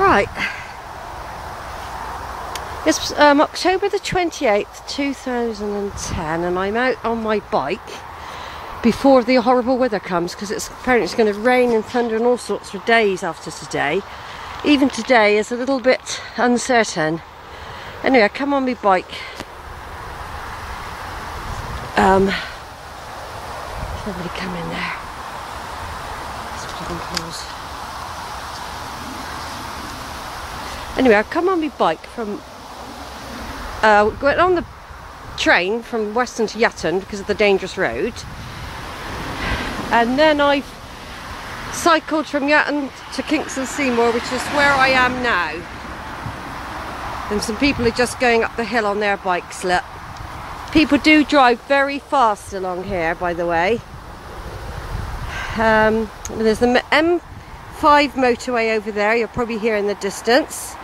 Right. It's um, October the 28th, 2010, and I'm out on my bike before the horrible weather comes because it's apparently it's going to rain and thunder and all sorts for days after today. Even today is a little bit uncertain. Anyway, I come on my bike. Um, somebody come in there. Anyway, I come on my bike from uh, went on the train from Weston to Yatton because of the dangerous road, and then I've cycled from Yatton to Kingston Seymour, which is where I am now. And some people are just going up the hill on their bike slip. People do drive very fast along here, by the way. Um, there's the M5 motorway over there, you'll probably hear in the distance.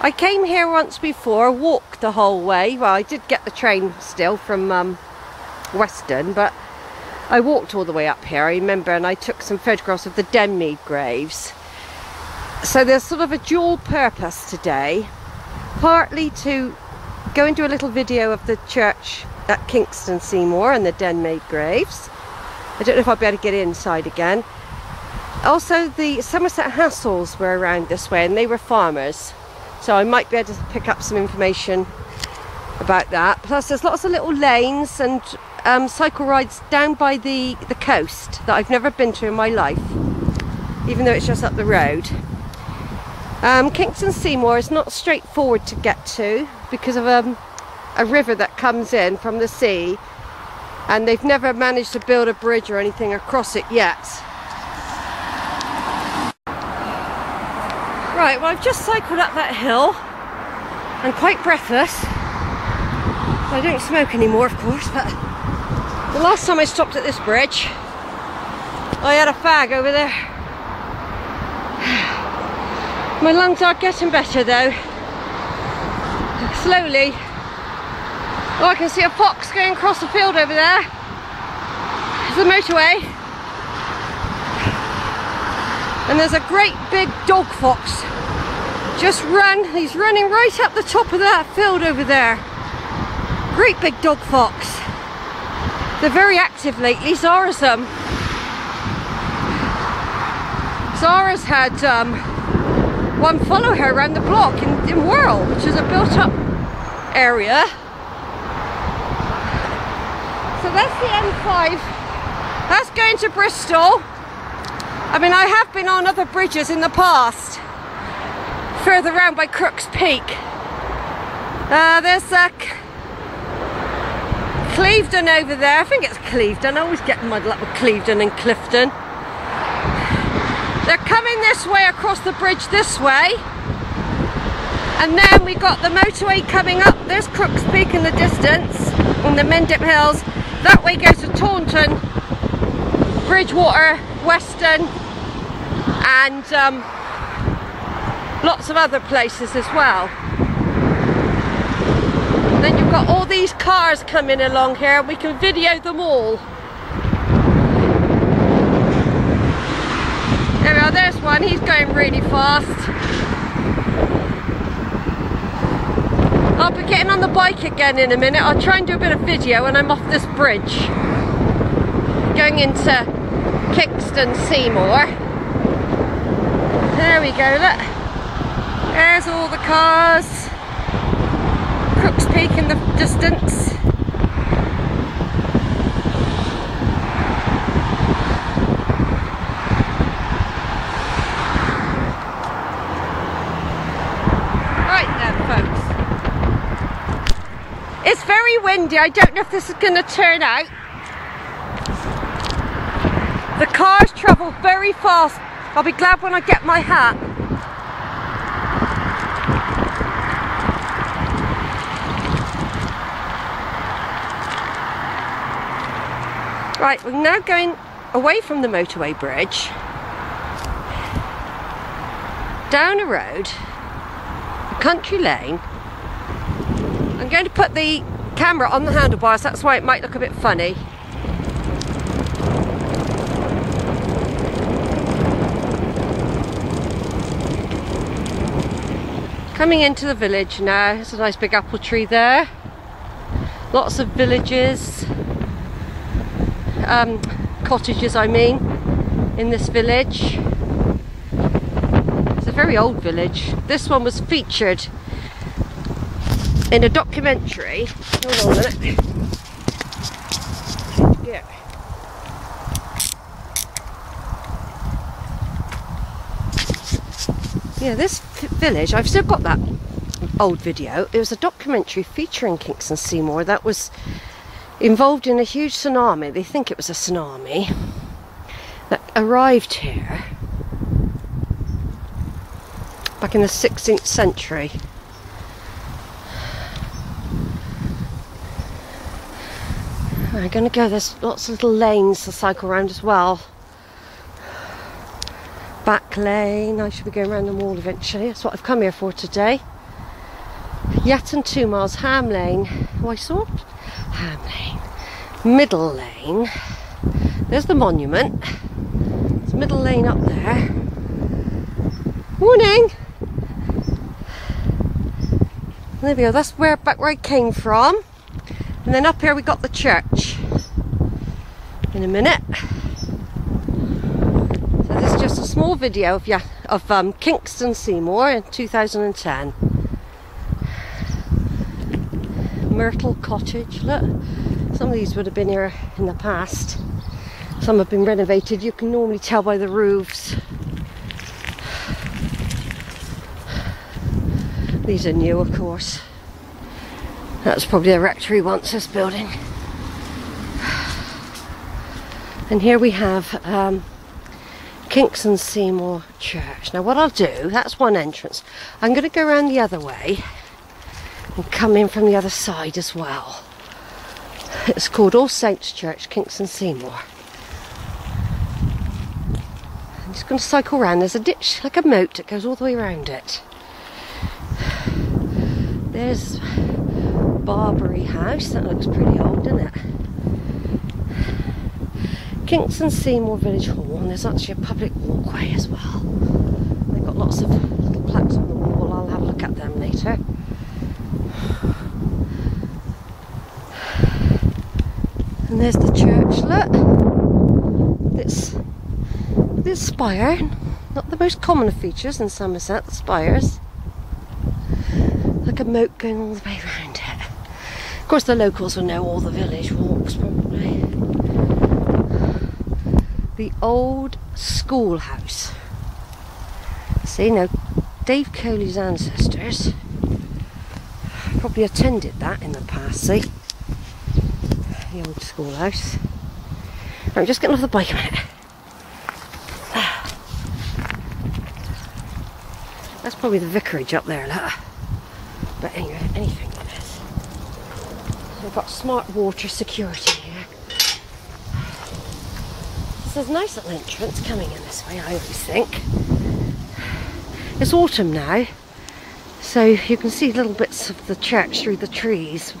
I came here once before, walked the whole way. Well, I did get the train still from um, Weston, but I walked all the way up here, I remember, and I took some photographs of the Denmead graves. So there's sort of a dual purpose today. Partly to go into a little video of the church at Kingston Seymour and the Denmead graves. I don't know if I'll be able to get inside again. Also, the Somerset Hassells were around this way and they were farmers. So I might be able to pick up some information about that. Plus there's lots of little lanes and um, cycle rides down by the, the coast that I've never been to in my life, even though it's just up the road. Um, Kingston Seymour is not straightforward to get to because of um, a river that comes in from the sea and they've never managed to build a bridge or anything across it yet. Right, well I've just cycled up that hill. I'm quite breathless. I don't smoke anymore, of course, but the last time I stopped at this bridge, I had a fag over there. My lungs are getting better though. Slowly. Oh, I can see a fox going across the field over there. It's the motorway. And there's a great big dog fox. Just run, he's running right up the top of that field over there. Great big dog fox. They're very active lately. Zara's um Zara's had um, one follow her around the block in, in Worle, which is a built up area. So that's the M5. That's going to Bristol. I mean, I have been on other bridges in the past, further around by Crooks Peak. Uh, there's Clevedon over there. I think it's Clevedon. I always get muddled up with Clevedon and Clifton. They're coming this way across the bridge this way. And then we got the motorway coming up. There's Crooks Peak in the distance, on the Mendip Hills. That way goes to Taunton, Bridgwater, Weston and um, lots of other places as well. And then you've got all these cars coming along here and we can video them all. There we are, there's one, he's going really fast. I'll be getting on the bike again in a minute. I'll try and do a bit of video when I'm off this bridge. Going into Kingston Seymour. There we go, look. There's all the cars. Crooks Peak in the distance. It's very windy. I don't know if this is going to turn out. The cars travel very fast. I'll be glad when I get my hat. Right, we're now going away from the motorway bridge, down a road, a country lane. I'm going to put the camera on the handlebars, that's why it might look a bit funny. Coming into the village now. There's a nice big apple tree there. Lots of villages, um, cottages I mean, in this village. It's a very old village. This one was featured in a documentary. Hold on a minute. Yeah. Yeah, this village, I've still got that old video. It was a documentary featuring Kingston Seymour that was involved in a huge tsunami. They think it was a tsunami that arrived here back in the 16th century. I'm going to go, there's lots of little lanes to cycle around as well. Back lane, I should be going around the wall eventually. That's what I've come here for today. Yatton two miles, Ham Lane. Oh, I saw Ham Lane. Middle Lane. There's the monument. It's Middle Lane up there. Morning! There we go, that's where back where I came from. And then up here we got the church. In a minute. So this is just a video of yeah of um, Kingston Seymour in 2010. Myrtle Cottage. Look, some of these would have been here in the past. Some have been renovated. You can normally tell by the roofs. These are new, of course. That's probably a rectory once, this building. And here we have um, Kingston Seymour Church. Now what I'll do, that's one entrance. I'm going to go around the other way and come in from the other side as well. It's called All Saints Church, Kingston Seymour. I'm just going to cycle around. There's a ditch, like a moat, that goes all the way around it. There's Barbary House. That looks pretty old, doesn't it? Kingston Seymour Village Hall, and there's actually a public walkway as well. They've got lots of little plaques on the wall. I'll have a look at them later. And there's the church, look. This, this spire, not the most common of features in Somerset, the spires. Like a moat going all the way around it. Of course, the locals will know all the village walks, probably. The old schoolhouse. See, now, Dave Coley's ancestors probably attended that in the past, see? the old schoolhouse. I'm just getting off the bike a minute. That's probably the vicarage up there, look. But anyway, anything like this. We've got smart water security here. There's a nice little entrance coming in this way, I always think. It's autumn now, so you can see little bits of the church through the trees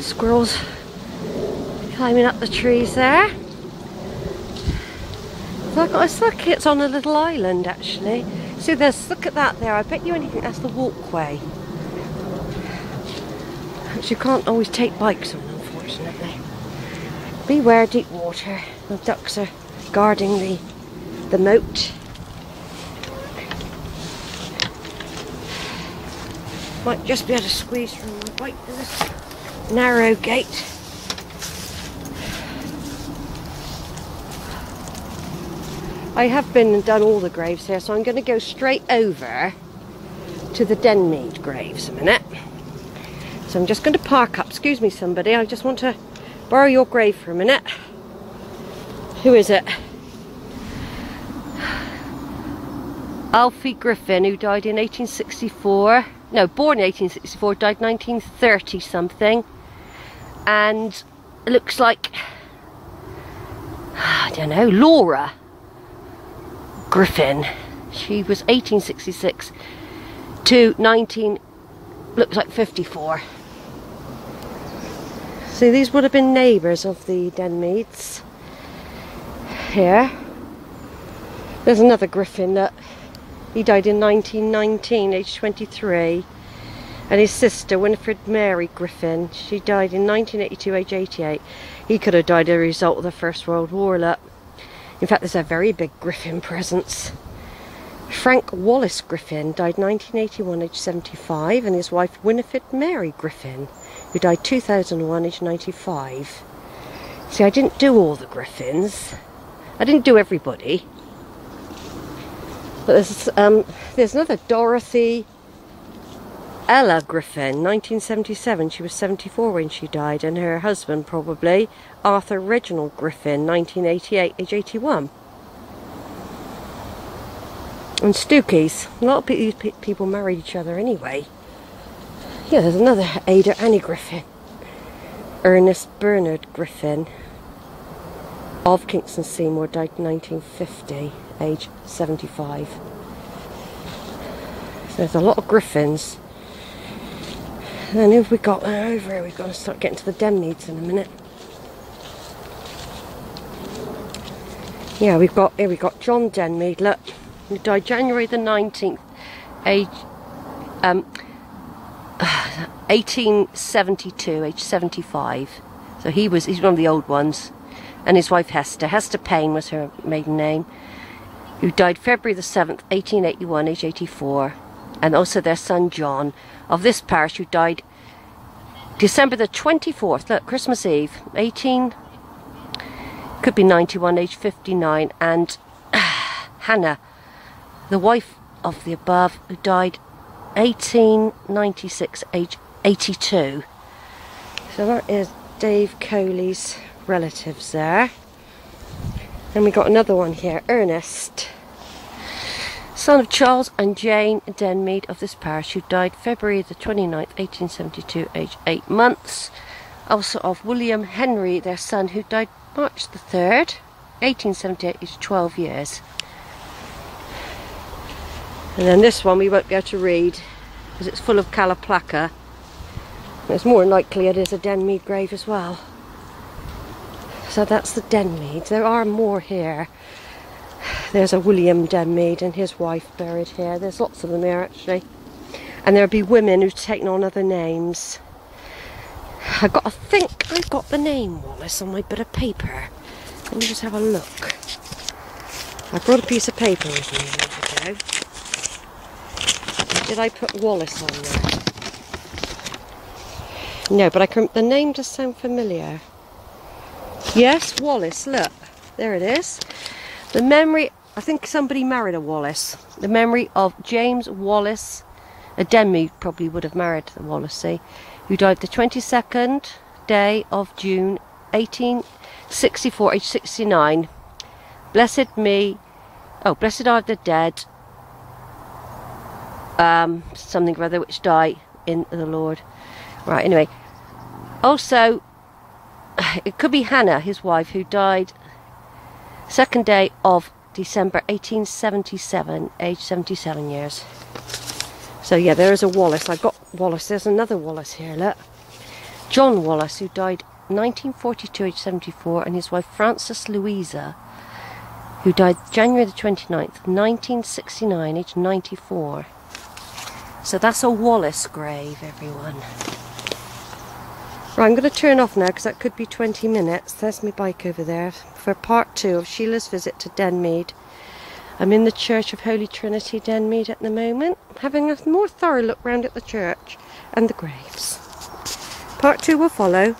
squirrels climbing up the trees there. Look, it's like it's on a little island actually. See, there's look at that there. I bet you anything that's the walkway. Which you can't always take bikes on, unfortunately. Beware deep water. The ducks are guarding the the moat. Might just be able to squeeze through my bike to this narrow gate. I have been and done all the graves here, so I'm going to go straight over to the Denmead graves a minute. So I'm just going to park up. Excuse me, somebody. I just want to borrow your grave for a minute. Who is it? Alfie Griffin, who died in 1864. No, born in 1864, died 1930 something and it looks like I don't know Laura Griffin she was 1866 to 19 looks like 54 see these would have been neighbours of the Denmeads here There's another Griffin that he died in 1919, aged 23. And his sister, Winifred Mary Griffin, she died in 1982, age 88. He could have died as a result of the First World War, look. In fact, there's a very big Griffin presence. Frank Wallace Griffin died 1981, age 75, and his wife Winifred Mary Griffin, who died 2001, age 95. See, I didn't do all the Griffins. I didn't do everybody. But there's um, there's another Dorothy Ella Griffin, 1977. She was 74 when she died, and her husband probably Arthur Reginald Griffin, 1988, age 81. And Stookies. A lot of these people married each other anyway. Yeah, there's another Ada Annie Griffin. Ernest Bernard Griffin of Kingston Seymour died in 1950, age 75. So there's a lot of griffins. And then if we got over here, we've got to start getting to the Denmeads in a minute. Yeah, we've got here we got John Denmead, look. He died January the 19th, age um 1872, age 75. So he was he's one of the old ones and his wife Hester. Hester Payne was her maiden name, who died February the 7th, 1881, age 84, and also their son John of this parish, who died December the 24th, look, Christmas Eve, 18, could be 91, age 59, and Hannah, the wife of the above, who died 1896, age 82. So that is Dave Coley's relatives there. And we got another one here, Ernest, son of Charles and Jane Denmead of this parish, who died February the 29th, 1872, aged 8 months. Also of William Henry, their son, who died March the 3rd, 1878, aged 12 years. And then this one we won't be able to read because it's full of caloplaca. It's more likely it is a Denmead grave as well. So that's the Denmeads. There are more here. There's a William Denmead and his wife buried here. There's lots of them here actually. And there'll be women who've taken on other names. I've got to think I've got the name Wallace on my bit of paper. Let me just have a look. I brought a piece of paper with me a minute ago. Did I put Wallace on there? No, but I can the name does sound familiar. Yes, Wallace, look. There it is. The memory, I think somebody married a Wallace. The memory of James Wallace, a Denmead probably would have married the Wallace, who died the 22nd day of June 1864, age 69. Blessed me, oh, blessed are the dead, um, something or other which die in the Lord. Right, anyway. Also, it could be Hannah, his wife, who died second day of December 1877, age 77 years. So yeah, there is a Wallace. I've got Wallace. There's another Wallace here, look. John Wallace, who died 1942, age 74, and his wife Frances Louisa, who died January the 29th, 1969, age 94. So that's a Wallace grave, everyone. Right, I'm going to turn off now because that could be 20 minutes. There's my bike over there for part two of Sheila's visit to Denmead. I'm in the Church of Holy Trinity, Denmead at the moment, having a more thorough look round at the church and the graves. Part two will follow.